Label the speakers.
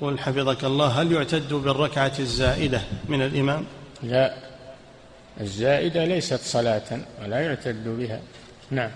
Speaker 1: يقول حفظك الله هل يعتد بالركعة الزائدة من الإمام؟
Speaker 2: لا الزائدة ليست صلاة ولا يعتد بها. نعم.